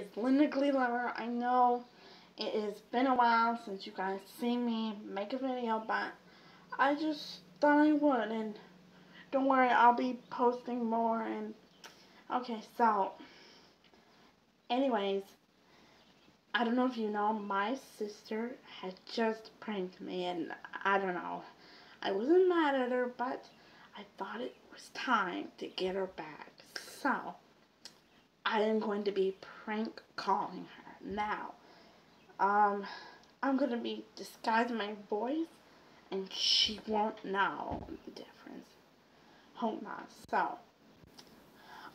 is Linda Gleelover. I know it has been a while since you guys seen me make a video, but I just thought I would, and don't worry, I'll be posting more, and okay, so, anyways, I don't know if you know, my sister had just pranked me, and I don't know, I wasn't mad at her, but I thought it was time to get her back, so, I am going to be prank calling her now. Um, I'm going to be disguising my voice, and she won't know the difference. Hope not. So,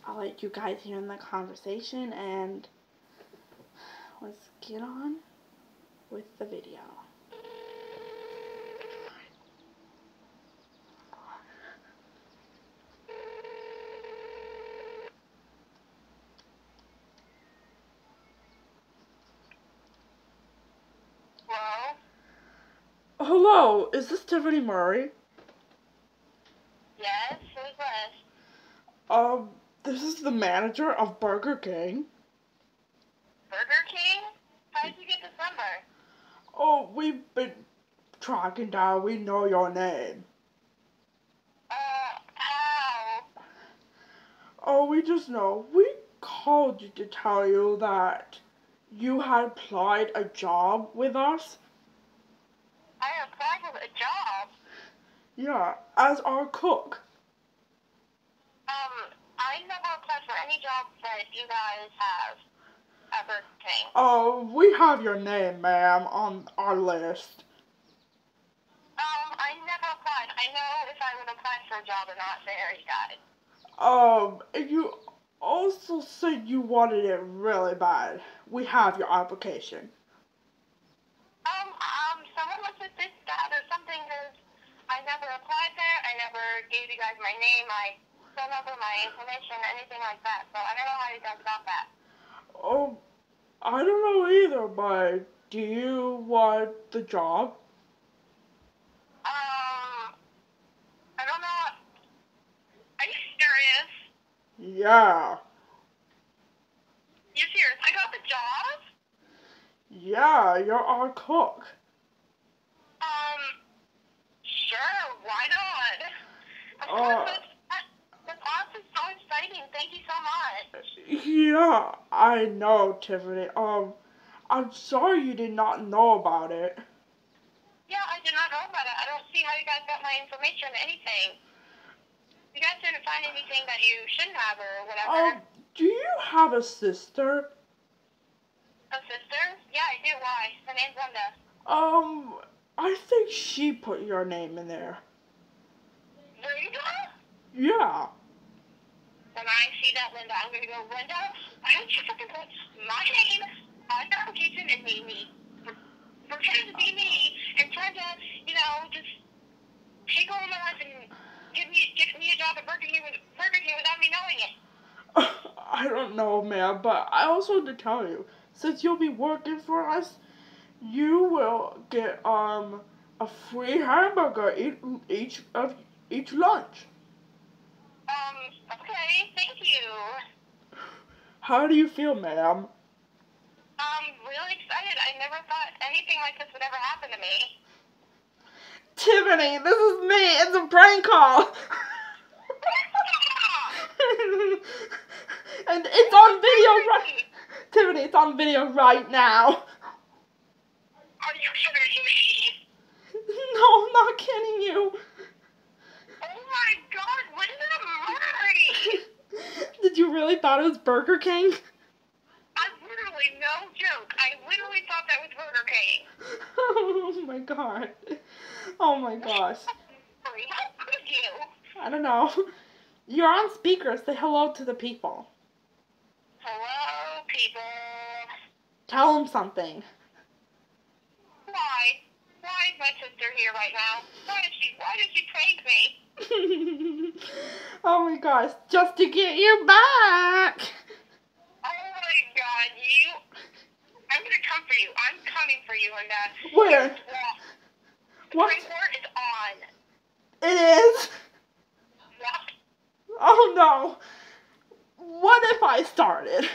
I'll let you guys hear in the conversation, and let's get on with the video. Hello, is this Tiffany Murray? Yes, who's this? Um, this is the manager of Burger King. Burger King? How did you get this number? Oh, we've been tracking down. We know your name. Uh, how? Oh, we just know. We called you to tell you that you had applied a job with us. I applied for a job. Yeah, as our cook. Um, I never applied for any that you guys have Burger Oh, we have your name, ma'am, on our list. Um, I never applied. I know if I would apply for a job or not there, you guys. Um, you also said you wanted it really bad. We have your application. Um, um, someone must have did that or something because I never applied there. I never gave you guys my name, my phone number, my information, anything like that. So I don't know how you guys got that. Oh, I don't know either, but do you want the job? Um, I don't know. Are you serious? Yeah. You serious? I got the job? Yeah, you're our cook. Um, sure, why not? Uh, that's, that's awesome, so exciting. Thank you so much. Yeah, I know, Tiffany. Um, I'm sorry you did not know about it. Yeah, I did not know about it. I don't see how you guys got my information, or anything. You guys didn't find anything that you shouldn't have or whatever. Um, do you have a sister? A sister? Yeah, I do. Why? Her name's Linda. Um, I think she put your name in there. Linda? Yeah. When I see that Linda, I'm gonna go, Linda, why don't you fucking put my name on the application and name me? Pretend to be me and try to, you know, just take over my life and give me give me a job at Burger King, with, Burger King without me knowing it. I don't know, ma'am, but I also want to tell you, since you'll be working for us, you will get um a free hamburger each each of each lunch. Um, okay, thank you. How do you feel, ma'am? I'm really excited. I never thought anything like this would ever happen to me. Tiffany, this is me. It's a prank call. and it's on video right. Tiffany, it's on video right now. Are you kidding me? No, I'm not kidding you. Oh my god, Linda Murray! Did you really thought it was Burger King? I literally, no joke, I literally thought that was Burger King. Oh my god. Oh my gosh. How could you? I don't know. You're on speaker. Say hello to the people. Hello, people. Tell them something. Why? Why is my sister here right now? Why did she, why did she prank me? oh my gosh. Just to get you back. Oh my god, you... I'm gonna come for you. I'm coming for you, Linda. Where? Guess what? Uh, the What? prank is on. It is. Yep. Oh no. What if I started?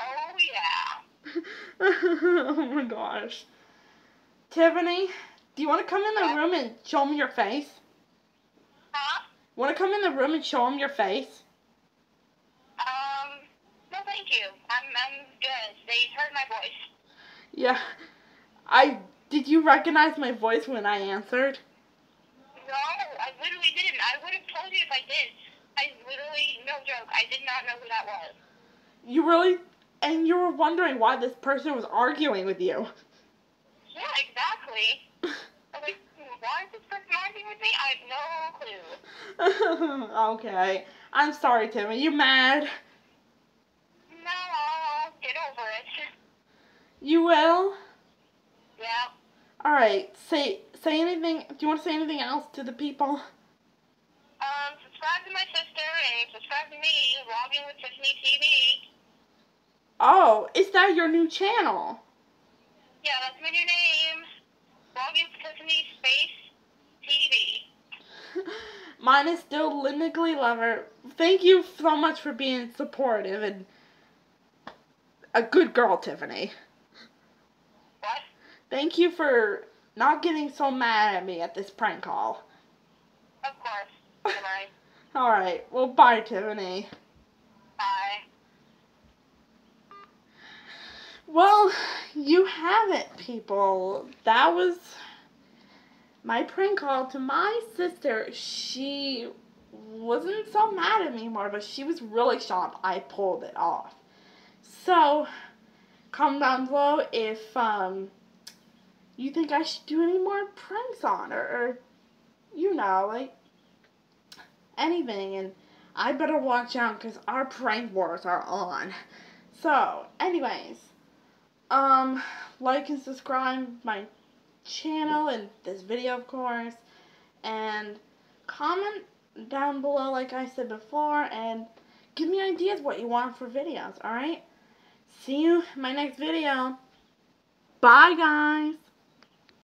Oh yeah. oh my gosh. Tiffany, do you want to come in the room and show me your face? Huh? Want to come in the room and show him your face? Um, no thank you. I'm, I'm good. They heard my voice. Yeah. I did you recognize my voice when I answered? No, I literally didn't. I would have told you if I did. I literally, no joke, I did not know who that was. You really and you were wondering why this person was arguing with you. Yeah, exactly. Why is this person arguing with me? I have no clue. okay. I'm sorry, Tim. Are you mad? No, I'll get over it. You will? Yeah. Alright, say say anything do you want to say anything else to the people? Um, subscribe to my sister and subscribe to me, Vlogging with Tiffany TV. Oh, is that your new channel? Yeah, that's my new name. Vlogging with Tiffany Space TV. Mine is still Linda Lover. Thank you so much for being supportive and a good girl, Tiffany. What? Thank you for not getting so mad at me at this prank call. Of course. Bye. Alright, well, bye, Tiffany. Bye. Well, you have it, people. That was my prank call to my sister. She wasn't so mad at me anymore, but she was really shocked I pulled it off. So, comment down below if um, you think I should do any more pranks on her, or, you know, like, anything. And I better watch out because our prank wars are on. So, anyways, um, like and subscribe my channel and this video, of course, and comment down below, like I said before, and give me ideas what you want for videos, alright? See you in my next video. Bye, guys.